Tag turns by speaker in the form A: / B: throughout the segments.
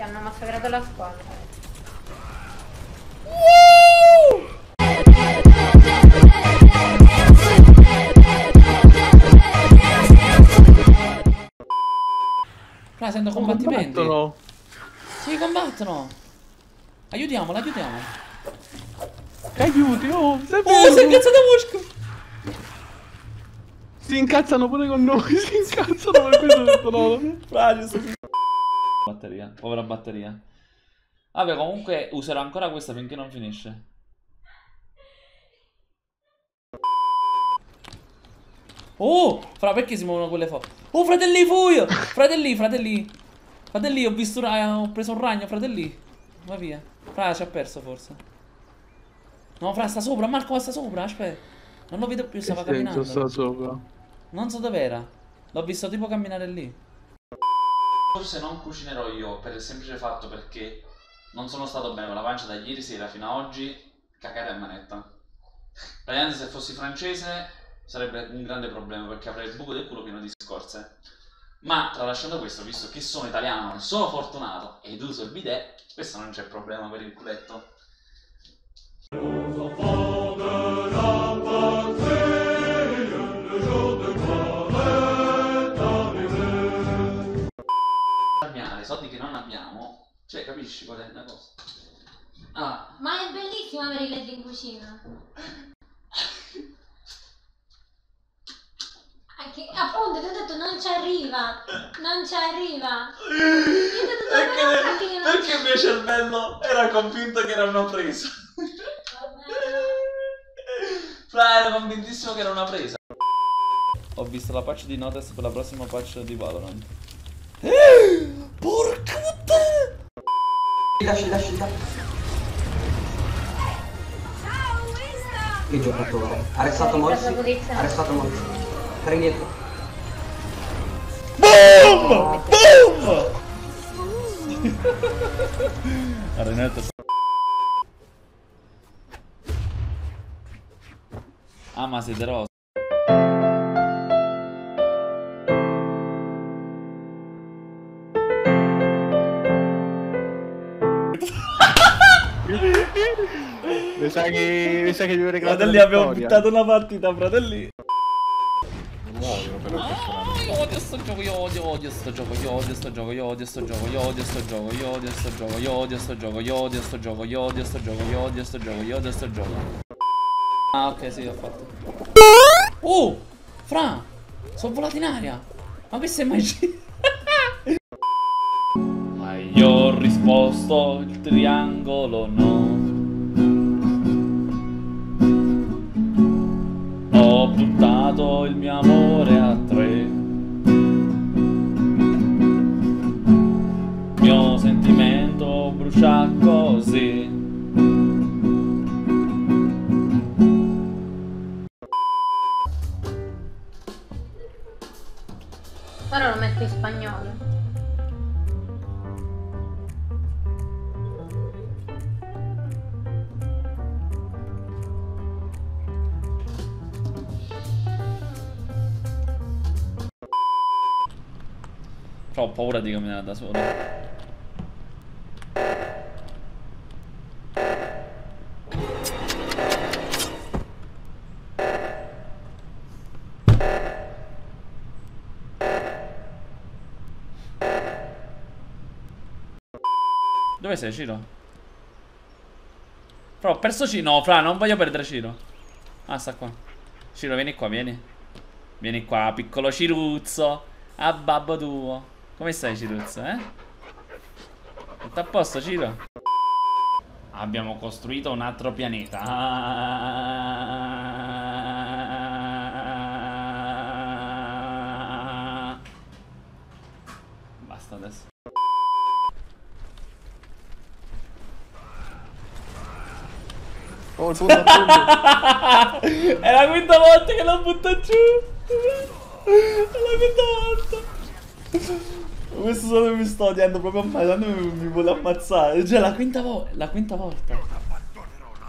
A: Ti hanno massacrato la squadra.
B: Fra, sento combattimenti.
C: Combattono.
B: Sì, combattono. Aiutiamolo, aiutiamo.
C: Aiuti, oh, sei
B: Oh, si è incazzato Mushko.
C: Si incazzano pure con noi, si incazzano per questo ho detto no.
B: Fra, giusto. Batteria, povera batteria. Vabbè, comunque userò ancora questa finché non finisce. Oh, fra perché si muovono quelle foto? Oh, fratelli, fu io! Fratelli, fratelli. Fratelli, ho visto ho preso un ragno, fratelli. Va via. Fra, ci ha perso forse. No, fra, sta sopra, Marco, sta sopra, aspetta. Non lo vedo più, stava
C: Che
B: camminando.
C: sta sopra?
B: Non so dov'era. L'ho visto tipo camminare lì. Forse non cucinerò io per il semplice fatto perché non sono stato bene con la pancia da ieri sera fino a oggi. Cacare a manetta. Praticamente se fossi francese sarebbe un grande problema perché avrei il buco del culo pieno di scorze. Ma tralasciando questo, visto che sono italiano sono fortunato ed uso il bidet, questo non c'è problema per il culetto. Soldi che non abbiamo, cioè capisci qual è la cosa? Ah,
A: Ma è bellissimo avere i led in cucina. Anche, appunto, ti ho detto non ci arriva. Non ci arriva.
B: Perché,
A: che
B: perché il mio cervello era convinto che era una presa. Fra, ero convintissimo che era una presa. Ho visto la patch di Notes per la prossima patch di Valorant. Porca puttana!
D: Lasci, lasci, lasci. Che giocatore. Arrestato Morsi. Arrestato Morsi. Tre indietro.
B: Boom! Boom! Arenetta. Ah, ma siete rosa.
C: Mi sa che, mi sa che devo regalare
B: Fratelli,
C: la
B: abbiamo buttato una partita, fratelli.
C: Muoiono personalmente.
B: Io odio sto gioco, io odio, odio sto gioco, io odio sto gioco, io odio sto gioco, io odio sto gioco, io odio sto gioco, io odio sto gioco, io odio sto gioco, io odio sto gioco, io odio sto gioco, io odio sto gioco. Ah, ok, sì, ho fatto. Oh! Fra! Sono volato in aria! Ma questo è magia! Ma io ho risposto triangolo no. Ho buttato il mio amore a tre. Mio sentimento brucia così.
A: Ora lo metto in spagnolo.
B: Però ho paura di camminare da solo. Dove sei, Ciro? Fra, ho perso Ciro. No, Fra, non voglio perdere Ciro. Ah, sta qua. Ciro, vieni qua, vieni. Vieni qua, piccolo Ciruzzo. A babbo tuo. Come stai, Ciruzzo, eh? Tutto a posto, Ciro? Abbiamo costruito un altro pianeta. Basta adesso.
C: Oh.
B: È la quinta volta che la butta giù. È la quinta volta. Questo solo mi sto odiando proprio ammazzando mi, mi vuole ammazzare. Cioè la quinta volta. La quinta volta.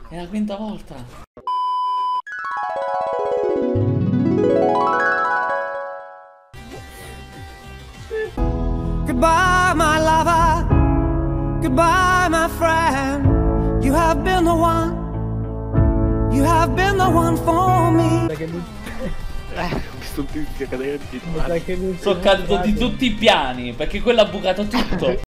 B: È la quinta volta.
E: Goodbye, my lover. Goodbye, my friend. You have been the one. You have been the one for me.
F: Visto un tizio cadere di
B: Sono caduto di tutti i piani perché quello ha bucato tutto.